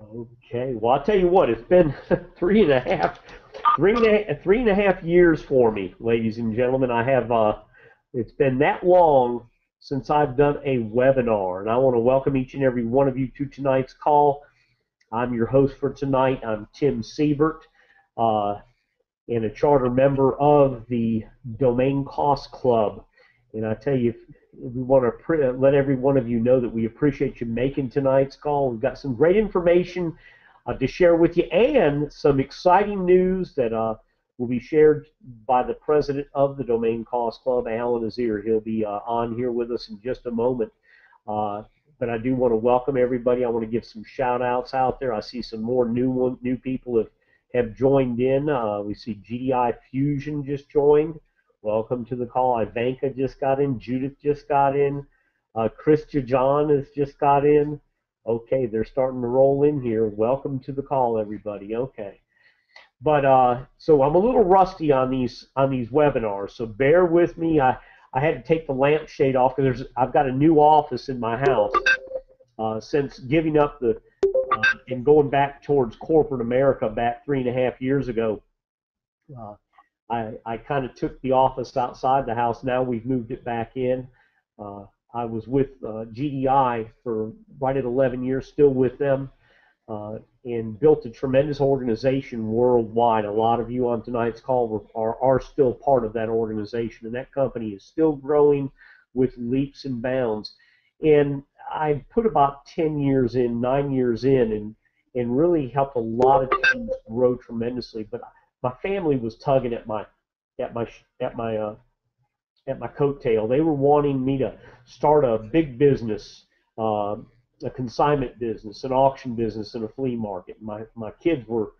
Okay. Well, I'll tell you what. It's been three and a half, three and a, three and a half years for me, ladies and gentlemen. I have. Uh, it's been that long since I've done a webinar, and I want to welcome each and every one of you to tonight's call. I'm your host for tonight. I'm Tim Siebert, uh, and a charter member of the Domain Cost Club. And I tell you, we want to let every one of you know that we appreciate you making tonight's call. We've got some great information uh, to share with you and some exciting news that uh, will be shared by the president of the Domain Cost Club, Alan Azier. He'll be uh, on here with us in just a moment. Uh, but I do want to welcome everybody. I want to give some shout outs out there. I see some more new one, new people have, have joined in. Uh, we see GDI Fusion just joined. Welcome to the call. Ivanka just got in. Judith just got in. Uh, John has just got in. Okay, they're starting to roll in here. Welcome to the call, everybody. Okay. But uh, so I'm a little rusty on these on these webinars, so bear with me. I, I had to take the lampshade off because there's I've got a new office in my house uh, since giving up the uh, and going back towards corporate America back three and a half years ago. I, I kind of took the office outside the house. Now we've moved it back in. Uh, I was with uh, GDI for right at 11 years, still with them, uh, and built a tremendous organization worldwide. A lot of you on tonight's call are, are still part of that organization, and that company is still growing with leaps and bounds. And I put about 10 years in, nine years in, and and really helped a lot of teams grow tremendously. But my family was tugging at my at my at my uh, at my coattail. They were wanting me to start a big business, uh, a consignment business, an auction business, and a flea market. My my kids were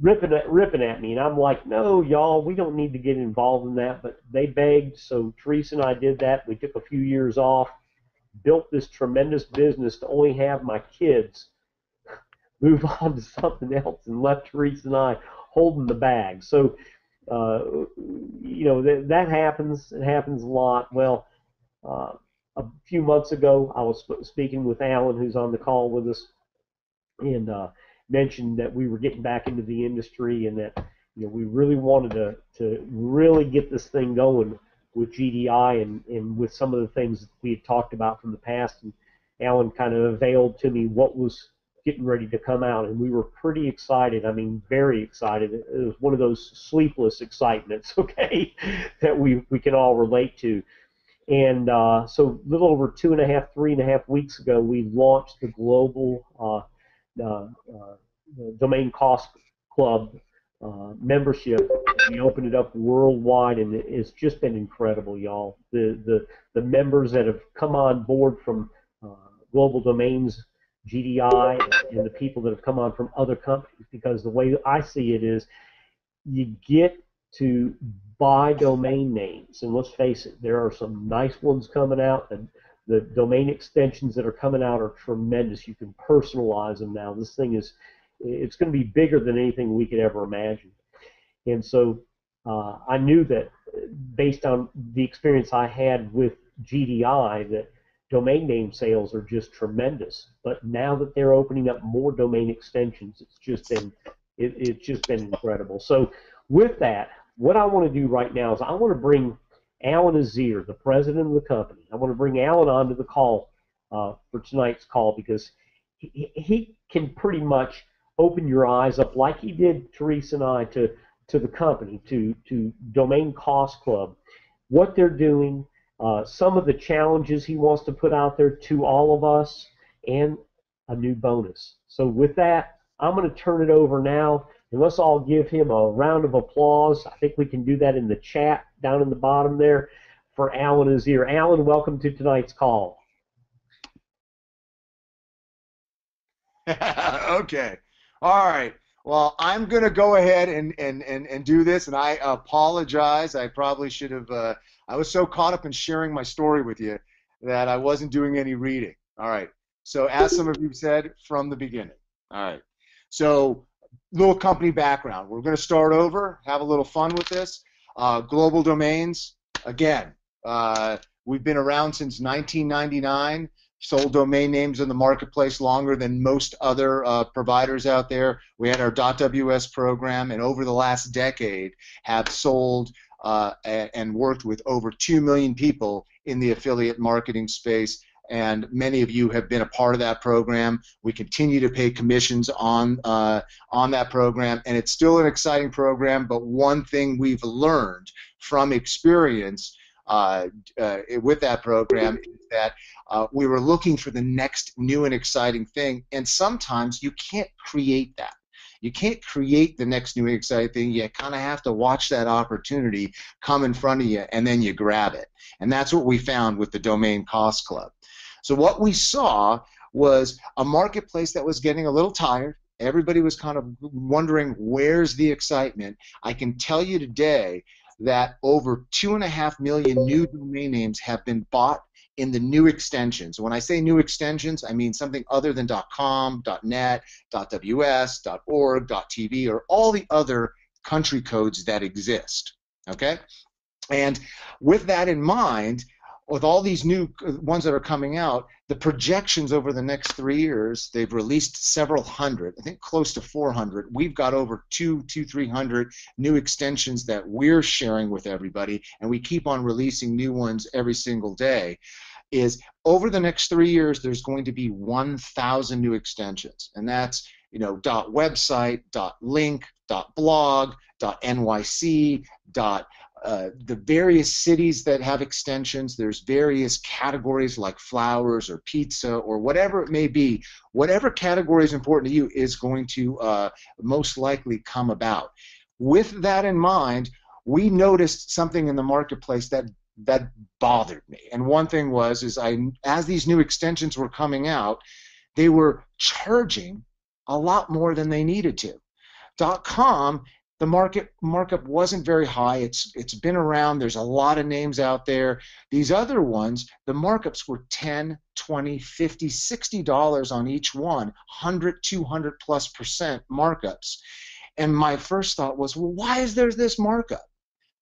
ripping at ripping at me, and I'm like, no, y'all, we don't need to get involved in that. But they begged, so Teresa and I did that. We took a few years off, built this tremendous business to only have my kids move on to something else, and left Teresa and I holding the bag. So, uh, you know, that, that happens. It happens a lot. Well, uh, a few months ago, I was speaking with Alan, who's on the call with us, and uh, mentioned that we were getting back into the industry and that you know we really wanted to to really get this thing going with GDI and and with some of the things we had talked about from the past. And Alan kind of availed to me what was getting ready to come out, and we were pretty excited. I mean, very excited. It was one of those sleepless excitements, okay, that we we can all relate to. And uh, so, a little over two and a half, three and a half weeks ago, we launched the global uh, uh, uh domain cost club uh, membership. We opened it up worldwide, and it's just been incredible, y'all. The the the members that have come on board from uh, Global Domains GDI and the people that have come on from other companies because the way I see it is you get to buy domain names and let's face it there are some nice ones coming out and the domain extensions that are coming out are tremendous. You can personalize them now. This thing is it's going to be bigger than anything we could ever imagine. And so uh, I knew that based on the experience I had with GDI that domain name sales are just tremendous. But now that they're opening up more domain extensions, it's just been it, it's just been incredible. So with that, what I want to do right now is I want to bring Alan Azier, the president of the company. I want to bring Alan onto the call uh, for tonight's call because he, he can pretty much open your eyes up like he did Teresa and I to to the company, to to Domain Cost Club, what they're doing, uh, some of the challenges he wants to put out there to all of us, and a new bonus. So with that, I'm going to turn it over now, and let's all give him a round of applause. I think we can do that in the chat down in the bottom there for Alan Azier. Alan, welcome to tonight's call. okay. All right. Well, I'm going to go ahead and, and, and, and do this, and I apologize. I probably should have. Uh, I was so caught up in sharing my story with you that I wasn't doing any reading. All right. So, as some of you said from the beginning. All right. So, little company background. We're going to start over, have a little fun with this. Uh, global domains. Again, uh, we've been around since 1999. sold domain names in the marketplace longer than most other uh, providers out there. We had our .ws program, and over the last decade have sold uh, and worked with over 2 million people in the affiliate marketing space. And many of you have been a part of that program. We continue to pay commissions on uh, on that program, and it's still an exciting program. But one thing we've learned from experience uh, uh, with that program is that uh, we were looking for the next new and exciting thing, and sometimes you can't create that. You can't create the next new exciting thing. You kind of have to watch that opportunity come in front of you, and then you grab it. And that's what we found with the Domain Cost Club. So what we saw was a marketplace that was getting a little tired. Everybody was kind of wondering where's the excitement. I can tell you today that over two and a half million new domain names have been bought in the new extensions. When I say new extensions, I mean something other than .com, .net, .ws, .org, .tv, or all the other country codes that exist. Okay? And with that in mind, with all these new uh, ones that are coming out, the projections over the next three years, they've released several hundred, I think close to 400. We've got over two, two, three hundred new extensions that we're sharing with everybody, and we keep on releasing new ones every single day. Is over the next three years, there's going to be 1,000 new extensions, and that's you know dot website, dot link, dot blog, dot nyc, dot uh, the various cities that have extensions, there's various categories like flowers or pizza or whatever it may be. Whatever category is important to you is going to uh, most likely come about. With that in mind, we noticed something in the marketplace that that bothered me. And one thing was is I as these new extensions were coming out, they were charging a lot more than they needed to. .com the market markup wasn't very high. It's it's been around. There's a lot of names out there. These other ones, the markups were 10, 20, 50, 60 dollars on each one, 100, 200 plus percent markups. And my first thought was, well, why is there this markup?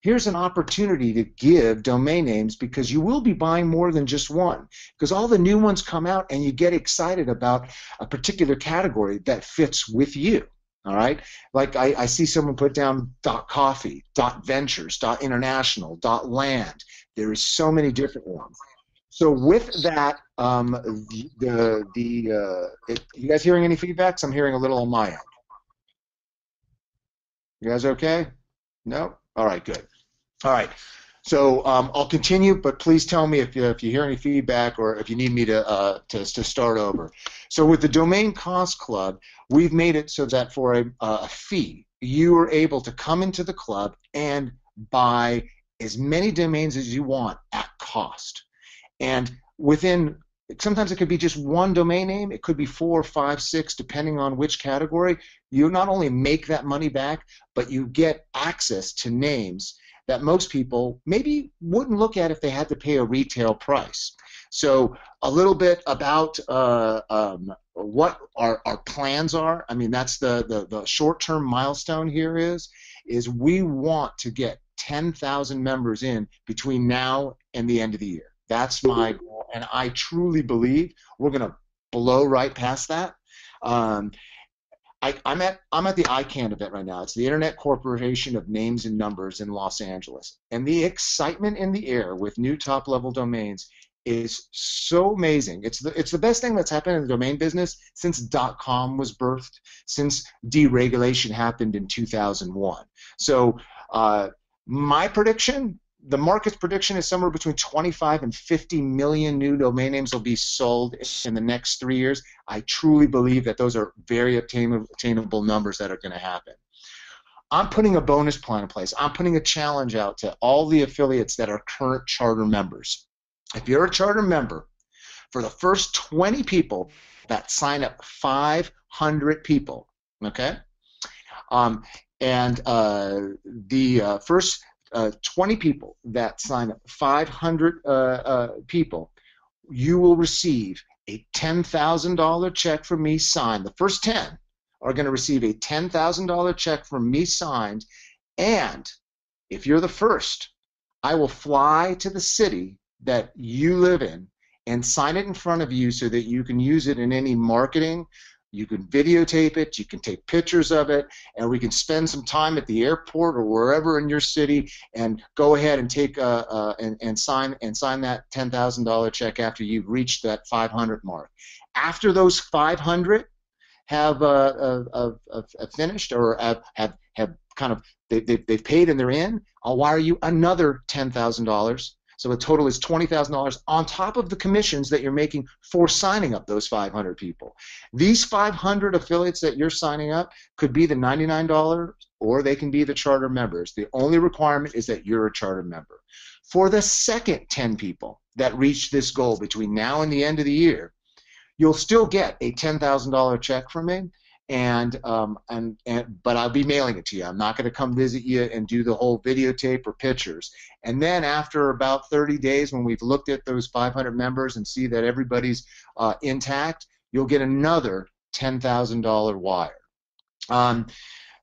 Here's an opportunity to give domain names because you will be buying more than just one. Because all the new ones come out and you get excited about a particular category that fits with you. All right, like I, I see someone put down dot coffee, dot ventures, dot international, dot land. There is so many different ones. So with that, um, the the uh, it, you guys hearing any feedbacks? I'm hearing a little on my end. You guys okay? No. All right. Good. All right. So um, I'll continue, but please tell me if you, if you hear any feedback or if you need me to, uh, to, to start over. So with the Domain Cost Club, we've made it so that for a, a fee, you are able to come into the club and buy as many domains as you want at cost. And within sometimes it could be just one domain name it could be four five six depending on which category you not only make that money back but you get access to names that most people maybe wouldn't look at if they had to pay a retail price. So a little bit about uh, um, what our, our plans are. I mean, that's the, the, the short-term milestone here is, is we want to get 10,000 members in between now and the end of the year. That's my goal, and I truly believe we're going to blow right past that. Um, I, am at I'm at the ICANN event right now. It's the Internet Corporation of Names and Numbers in Los Angeles, and the excitement in the air with new top-level domains is so amazing. It's the it's the best thing that's happened in the domain business since .com was birthed, since deregulation happened in 2001. So uh, my prediction the market's prediction is somewhere between 25 and 50 million new domain names will be sold in the next three years. I truly believe that those are very attainable numbers that are going to happen. I'm putting a bonus plan in place. I'm putting a challenge out to all the affiliates that are current charter members. If you're a charter member, for the first 20 people that sign up, 500 people, okay? Um, and uh, the uh, first uh, 20 people that sign up, 500 uh, uh, people, you will receive a $10,000 check from me signed. The first 10 are going to receive a $10,000 check from me signed, and if you're the first, I will fly to the city that you live in and sign it in front of you so that you can use it in any marketing. You can videotape it, you can take pictures of it, and we can spend some time at the airport or wherever in your city and go ahead and take uh, uh, and, and sign and sign that $10,000 check after you've reached that 500 mark. After those 500 have, uh finished or have, have, have kind of they, they, they've paid and they're in, I'll wire you another $10,000 so the total is $20,000 on top of the commissions that you're making for signing up those 500 people. These 500 affiliates that you're signing up could be the $99 or they can be the charter members. The only requirement is that you're a charter member. For the second 10 people that reach this goal between now and the end of the year, you'll still get a $10,000 check from me and um, and and but I'll be mailing it to you. I'm not going to come visit you and do the whole videotape or pictures. And then after about 30 days, when we've looked at those 500 members and see that everybody's uh, intact, you'll get another $10,000 wire. Um,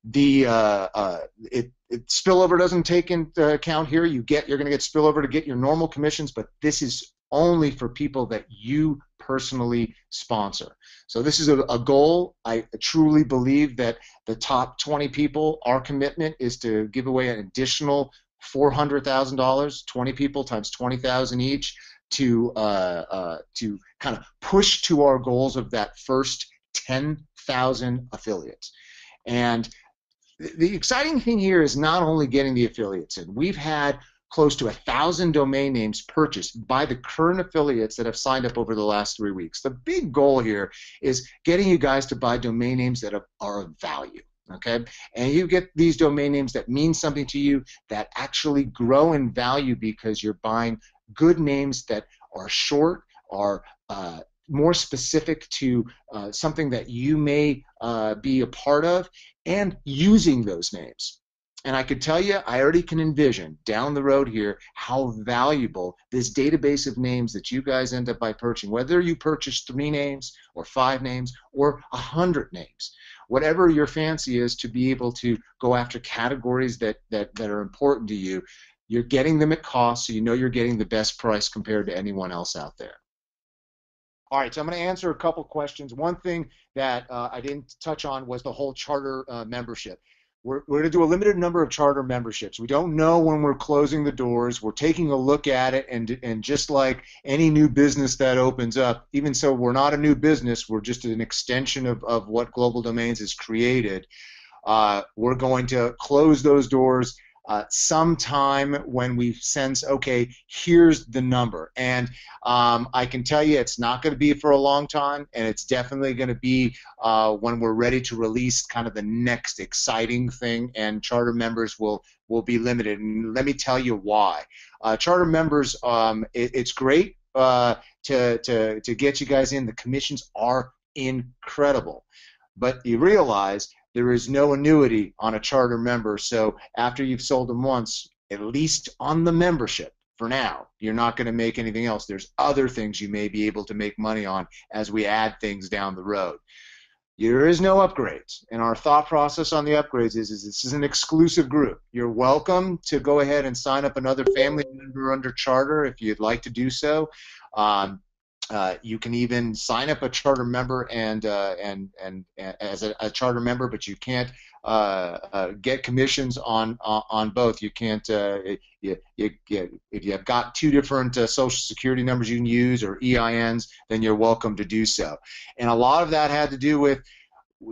the uh, uh, it, it, spillover doesn't take into account here. You get you're going to get spillover to get your normal commissions, but this is only for people that you personally sponsor. So this is a, a, goal. I truly believe that the top 20 people, our commitment is to give away an additional $400,000, 20 people times 20,000 each, to uh, uh, to kind of push to our goals of that first 10,000 affiliates. And the exciting thing here is not only getting the affiliates in. We've had close to a thousand domain names purchased by the current affiliates that have signed up over the last three weeks. The big goal here is getting you guys to buy domain names that are, of value. Okay, and you get these domain names that mean something to you that actually grow in value because you're buying good names that are short, are uh, more specific to uh, something that you may uh, be a part of, and using those names. And I could tell you, I already can envision down the road here how valuable this database of names that you guys end up by purchasing, whether you purchase three names or five names or a hundred names, whatever your fancy is to be able to go after categories that, that, that are important to you, you're getting them at cost, so you know you're getting the best price compared to anyone else out there. All right, so I'm going to answer a couple questions. One thing that uh, I didn't touch on was the whole charter uh, membership. We're, we're going to do a limited number of charter memberships. We don't know when we're closing the doors. We're taking a look at it, and and just like any new business that opens up, even so, we're not a new business. We're just an extension of, of what Global Domains has created. Uh, we're going to close those doors uh, sometime when we sense, okay, here's the number. And um, I can tell you it's not going to be for a long time, and it's definitely going to be uh, when we're ready to release kind of the next exciting thing, and charter members will will be limited. And let me tell you why. Uh, charter members, um, it, it's great uh, to, to, to get you guys in. The commissions are incredible. But you realize there is no annuity on a charter member. So after you've sold them once, at least on the membership for now, you're not going to make anything else. There's other things you may be able to make money on as we add things down the road. There is no upgrades, and our thought process on the upgrades is, is this is an exclusive group. You're welcome to go ahead and sign up another family member under charter if you'd like to do so. Um, uh, you can even sign up a charter member and uh, and, and as a, a, charter member, but you can't uh, uh get commissions on on both. You can't uh, you, you, you, if you've got two different uh, social security numbers you can use or EINs, then you're welcome to do so. And a lot of that had to do with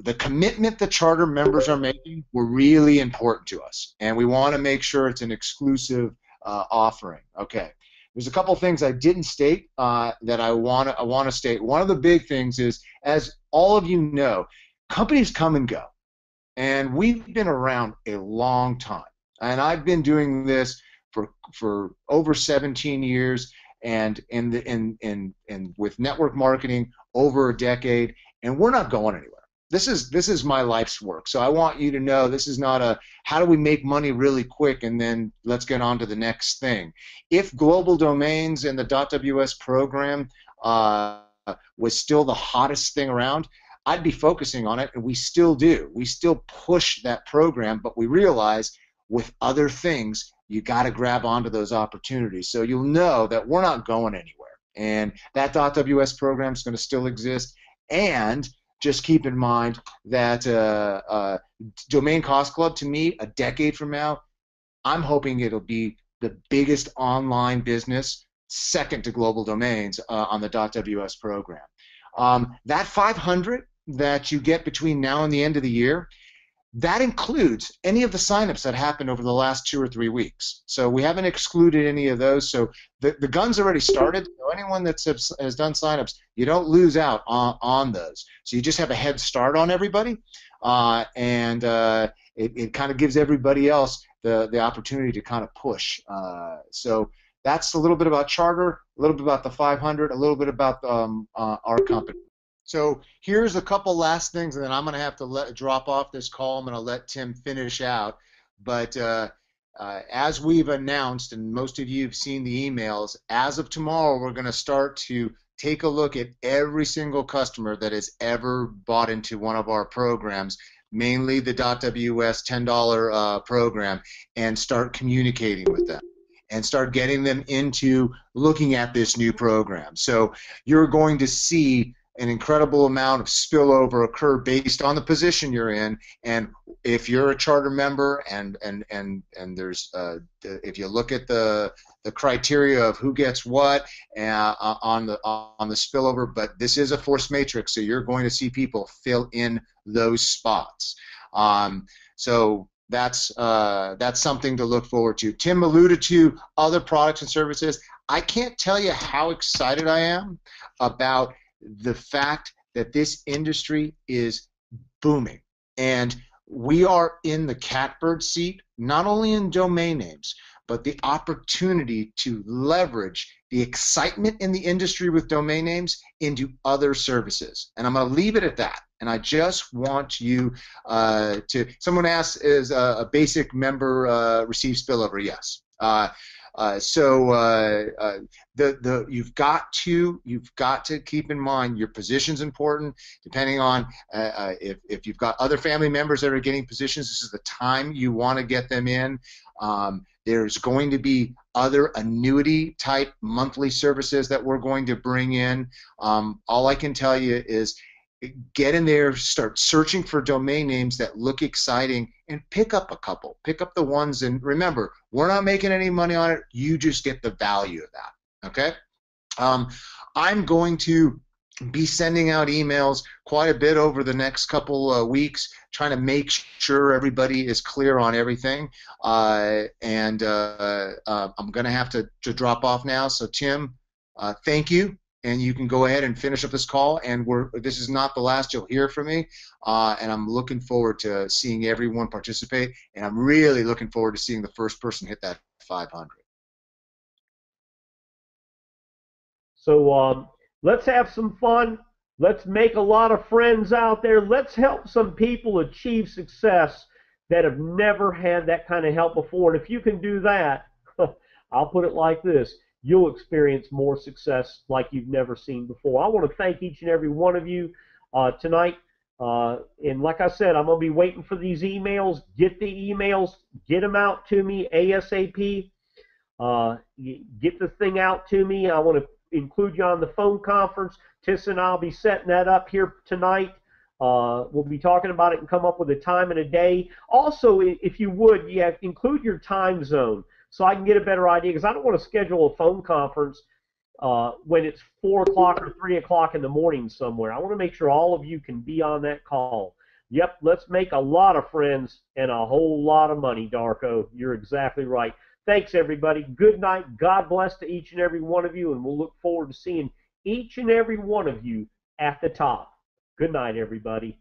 the commitment the charter members are making were really important to us, and we want to make sure it's an exclusive offering. Okay. There's a couple things I didn't state uh, that I want to I want to state. One of the big things is, as all of you know, companies come and go, and we've been around a long time. And I've been doing this for for over 17 years, and in the in in in with network marketing over a decade, and we're not going anywhere this is this is my life's work. So I want you to know this is not a how do we make money really quick and then let's get on to the next thing. If global domains and the .ws program uh, was still the hottest thing around, I'd be focusing on it, and we still do. We still push that program, but we realize with other things, you got to grab onto those opportunities. So you'll know that we're not going anywhere. And that .ws program is going to still exist. And just keep in mind that uh, uh, Domain Cost Club, to me, a decade from now, I'm hoping it'll be the biggest online business, second to global domains, uh, on the .ws program. Um, that 500 that you get between now and the end of the year, that includes any of the signups that happened over the last two or three weeks. So we haven't excluded any of those. So the, the gun's already started. So anyone that has done signups, you don't lose out on, on those. So you just have a head start on everybody, uh, and uh, it, it kind of gives everybody else the, the opportunity to kind of push. Uh, so that's a little bit about Charter, a little bit about the 500, a little bit about um, uh, our company. So here's a couple last things, and then I'm going to have to let, drop off this call. I'm going to let Tim finish out. But uh, uh, as we've announced, and most of you have seen the emails, as of tomorrow, we're going to start to take a look at every single customer that has ever bought into one of our programs, mainly the .ws $10 uh, program, and start communicating with them and start getting them into looking at this new program. So you're going to see an incredible amount of spillover occur based on the position you're in. And if you're a charter member and and and and there's uh, if you look at the the criteria of who gets what uh, on the on the spillover but this is a force matrix so you're going to see people fill in those spots. Um, so that's uh, that's something to look forward to. Tim alluded to other products and services. I can't tell you how excited I am about the fact that this industry is booming. And we are in the catbird seat, not only in domain names, but the opportunity to leverage the excitement in the industry with domain names into other services. And I'm going to leave it at that. And I just want you uh, to. Someone asked, is a, a basic member uh, receive spillover? Yes. Uh, uh, so uh, uh, the the you've got to you've got to keep in mind your position's important. Depending on uh, uh, if if you've got other family members that are getting positions, this is the time you want to get them in. Um, there's going to be other annuity type monthly services that we're going to bring in. Um, all I can tell you is get in there, start searching for domain names that look exciting, and pick up a couple. Pick up the ones, and remember, we're not making any money on it. You just get the value of that. Okay? Um, I'm going to be sending out emails quite a bit over the next couple uh, weeks, trying to make sure everybody is clear on everything. Uh, and uh, uh I'm going to have to drop off now. So, Tim, uh, thank you and you can go ahead and finish up this call. And we're this is not the last you'll hear from me, uh, and I'm looking forward to seeing everyone participate. And I'm really looking forward to seeing the first person hit that 500. So um, let's have some fun. Let's make a lot of friends out there. Let's help some people achieve success that have never had that kind of help before. And if you can do that, I'll put it like this you'll experience more success like you've never seen before. I want to thank each and every one of you uh, tonight. Uh, and like I said, I'm going to be waiting for these emails. Get the emails, get them out to me ASAP. Uh, get the thing out to me. I want to include you on the phone conference. Tissa and I'll be setting that up here tonight. Uh, we'll be talking about it and come up with a time and a day. Also, if you would, yeah, include your time zone so I can get a better idea because I don't want to schedule a phone conference uh, when it's four o'clock or three o'clock in the morning somewhere. I want to make sure all of you can be on that call. Yep, let's make a lot of friends and a whole lot of money, Darko. You're exactly right. Thanks, everybody. Good night. God bless to each and every one of you, and we'll look forward to seeing each and every one of you at the top. Good night, everybody.